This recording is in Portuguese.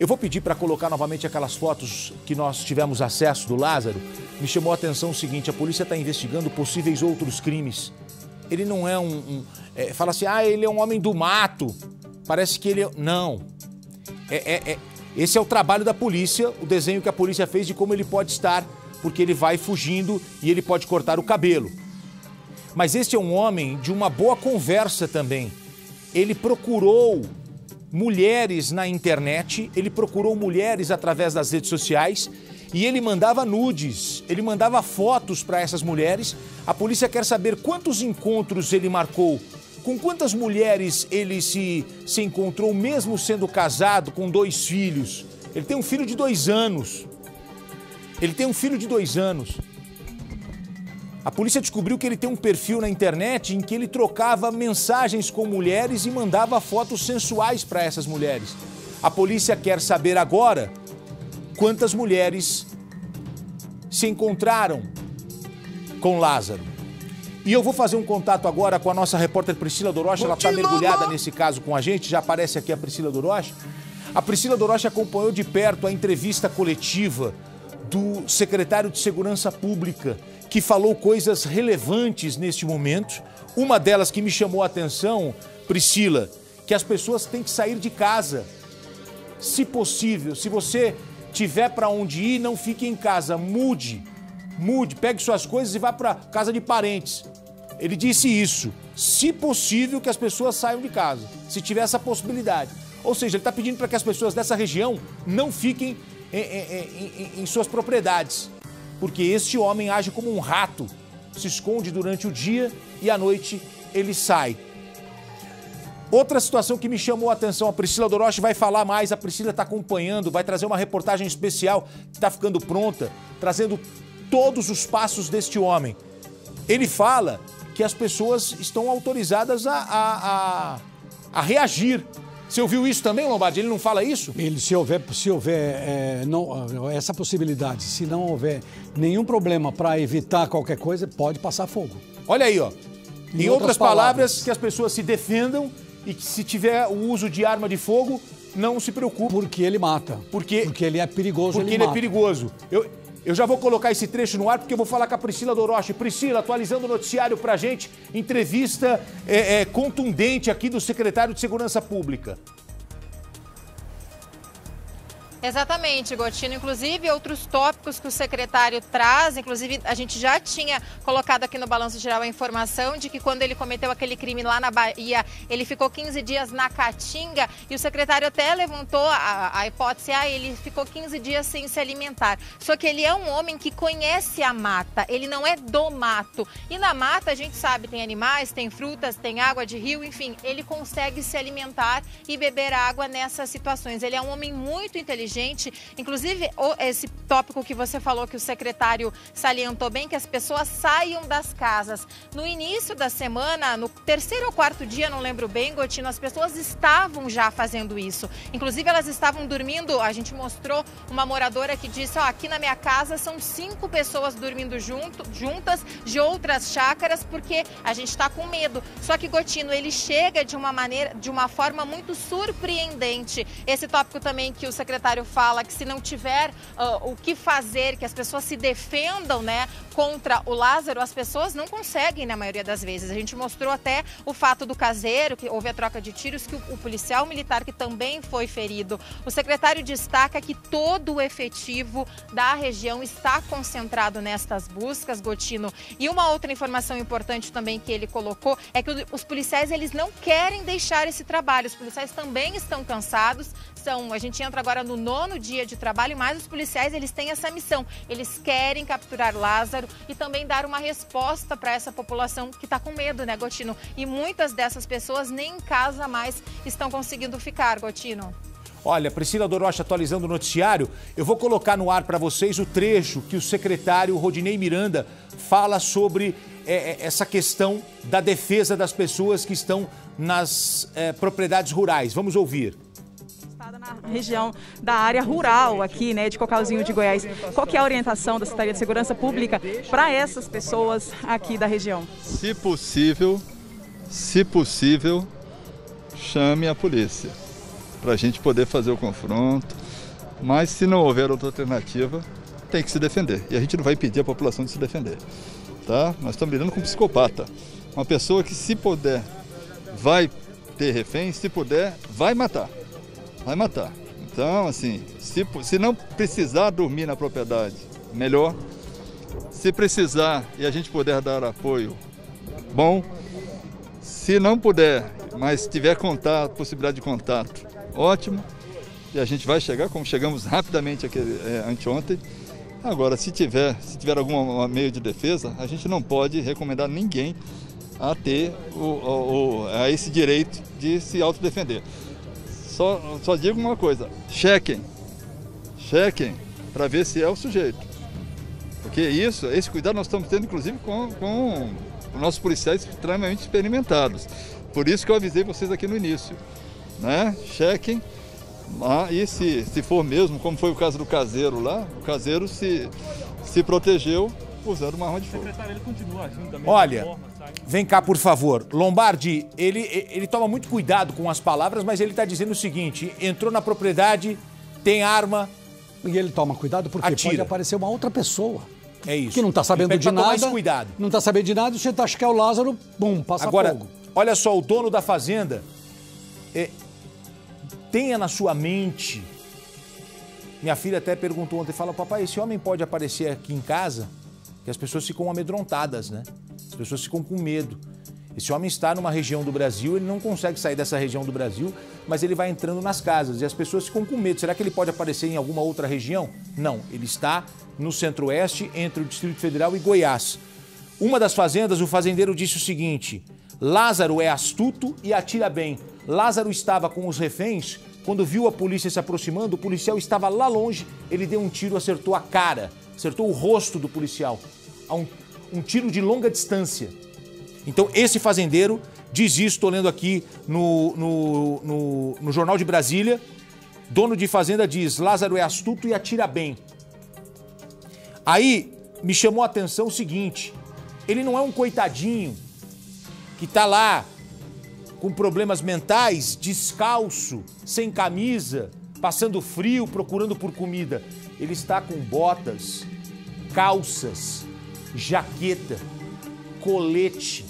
Eu vou pedir para colocar novamente aquelas fotos que nós tivemos acesso do Lázaro. Me chamou a atenção o seguinte: a polícia está investigando possíveis outros crimes. Ele não é um. um é, fala assim, ah, ele é um homem do mato. Parece que ele é. Não. É, é, é, esse é o trabalho da polícia, o desenho que a polícia fez de como ele pode estar, porque ele vai fugindo e ele pode cortar o cabelo. Mas este é um homem de uma boa conversa também. Ele procurou mulheres na internet, ele procurou mulheres através das redes sociais e ele mandava nudes, ele mandava fotos para essas mulheres. A polícia quer saber quantos encontros ele marcou, com quantas mulheres ele se, se encontrou, mesmo sendo casado com dois filhos. Ele tem um filho de dois anos. Ele tem um filho de dois anos. A polícia descobriu que ele tem um perfil na internet em que ele trocava mensagens com mulheres e mandava fotos sensuais para essas mulheres. A polícia quer saber agora quantas mulheres se encontraram com Lázaro. E eu vou fazer um contato agora com a nossa repórter Priscila Dorocha. Ela está mergulhada nesse caso com a gente. Já aparece aqui a Priscila Dorocha. A Priscila Dorocha acompanhou de perto a entrevista coletiva do secretário de Segurança Pública que falou coisas relevantes neste momento. Uma delas que me chamou a atenção, Priscila, que as pessoas têm que sair de casa. Se possível, se você tiver para onde ir, não fique em casa, mude. Mude, pegue suas coisas e vá para casa de parentes. Ele disse isso. Se possível, que as pessoas saiam de casa, se tiver essa possibilidade. Ou seja, ele está pedindo para que as pessoas dessa região não fiquem em, em, em, em suas propriedades porque este homem age como um rato, se esconde durante o dia e à noite ele sai. Outra situação que me chamou a atenção, a Priscila Doroche vai falar mais, a Priscila está acompanhando, vai trazer uma reportagem especial que está ficando pronta, trazendo todos os passos deste homem. Ele fala que as pessoas estão autorizadas a, a, a, a reagir você ouviu isso também, Lombardi? Ele não fala isso? Ele, se houver, se houver é, não, essa possibilidade, se não houver nenhum problema para evitar qualquer coisa, pode passar fogo. Olha aí, ó. Em, em outras, outras palavras, palavras, que as pessoas se defendam e que se tiver o uso de arma de fogo, não se preocupe. Porque ele mata. Porque, porque ele é perigoso. Porque ele, ele é perigoso. Eu, eu já vou colocar esse trecho no ar porque eu vou falar com a Priscila Doroche. Priscila, atualizando o noticiário pra gente, entrevista é, é, contundente aqui do secretário de Segurança Pública. Exatamente, Gotino. Inclusive, outros tópicos que o secretário traz, inclusive a gente já tinha colocado aqui no Balanço Geral a informação de que quando ele cometeu aquele crime lá na Bahia, ele ficou 15 dias na Caatinga e o secretário até levantou a, a hipótese, ah, ele ficou 15 dias sem se alimentar. Só que ele é um homem que conhece a mata, ele não é do mato. E na mata, a gente sabe, tem animais, tem frutas, tem água de rio, enfim, ele consegue se alimentar e beber água nessas situações. Ele é um homem muito inteligente gente. Inclusive, esse tópico que você falou que o secretário salientou bem, que as pessoas saiam das casas. No início da semana, no terceiro ou quarto dia, não lembro bem, Gotino, as pessoas estavam já fazendo isso. Inclusive, elas estavam dormindo. A gente mostrou uma moradora que disse: ó, aqui na minha casa são cinco pessoas dormindo junto, juntas de outras chácaras, porque a gente está com medo. Só que Gotino, ele chega de uma maneira, de uma forma muito surpreendente. Esse tópico também que o secretário fala que se não tiver uh, o que fazer, que as pessoas se defendam né, contra o Lázaro, as pessoas não conseguem na maioria das vezes. A gente mostrou até o fato do caseiro, que houve a troca de tiros, que o, o policial militar que também foi ferido. O secretário destaca que todo o efetivo da região está concentrado nestas buscas, Gotino. E uma outra informação importante também que ele colocou é que os policiais eles não querem deixar esse trabalho. Os policiais também estão cansados, são, a gente entra agora no nono dia de trabalho, mas os policiais eles têm essa missão. Eles querem capturar Lázaro e também dar uma resposta para essa população que está com medo, né, Gotino? E muitas dessas pessoas nem em casa mais estão conseguindo ficar, Gotino. Olha, Priscila Dorocha atualizando o noticiário, eu vou colocar no ar para vocês o trecho que o secretário Rodinei Miranda fala sobre é, é, essa questão da defesa das pessoas que estão nas é, propriedades rurais. Vamos ouvir na região da área rural aqui, né, de Cocalzinho de Goiás. Qual que é a orientação da Secretaria de Segurança Pública para essas pessoas aqui da região? Se possível, se possível, chame a polícia para a gente poder fazer o confronto, Mas se não houver outra alternativa, tem que se defender. E a gente não vai impedir a população de se defender. Tá? Nós estamos lidando com um psicopata. Uma pessoa que, se puder, vai ter refém, se puder, vai matar. Vai matar. Então, assim, se, se não precisar dormir na propriedade, melhor. Se precisar e a gente puder dar apoio, bom. Se não puder, mas tiver contato, possibilidade de contato, ótimo. E a gente vai chegar, como chegamos rapidamente aqui é, anteontem. Agora, se tiver, se tiver algum meio de defesa, a gente não pode recomendar ninguém a ter o, o, a esse direito de se autodefender. Só, só digo uma coisa, chequem, chequem para ver se é o sujeito. Porque isso, esse cuidado nós estamos tendo inclusive com, com nossos policiais extremamente experimentados. Por isso que eu avisei vocês aqui no início. Né? Chequem. Ah, e se, se for mesmo, como foi o caso do caseiro lá, o caseiro se, se protegeu usando uma arma de fogo. Secretário, ele continua agindo da mesma Olha, forma, vem cá, por favor. Lombardi, ele, ele toma muito cuidado com as palavras, mas ele está dizendo o seguinte: entrou na propriedade, tem arma. E ele toma cuidado porque atira. pode aparecer uma outra pessoa. É isso. Que não está sabendo de nada. Mais cuidado. Não está sabendo de nada, você acha que é o Lázaro, bum, passa Agora, fogo. olha só, o dono da fazenda é, tenha na sua mente. Minha filha até perguntou ontem, fala, papai, esse homem pode aparecer aqui em casa? Que as pessoas ficam amedrontadas, né? As pessoas ficam com medo. Esse homem está numa região do Brasil, ele não consegue sair dessa região do Brasil, mas ele vai entrando nas casas e as pessoas ficam com medo. Será que ele pode aparecer em alguma outra região? Não, ele está no centro-oeste, entre o Distrito Federal e Goiás. Uma das fazendas, o fazendeiro disse o seguinte: Lázaro é astuto e atira bem. Lázaro estava com os reféns. Quando viu a polícia se aproximando, o policial estava lá longe. Ele deu um tiro, acertou a cara, acertou o rosto do policial. Um, um tiro de longa distância. Então, esse fazendeiro diz isso, estou lendo aqui no, no, no, no, Jornal de Brasília. Dono de fazenda diz: Lázaro é astuto e atira bem. Aí me chamou a atenção o seguinte: ele não é um coitadinho que está lá com problemas mentais, descalço, sem camisa, passando frio, procurando por comida. Ele está com botas, calças, jaqueta, colete,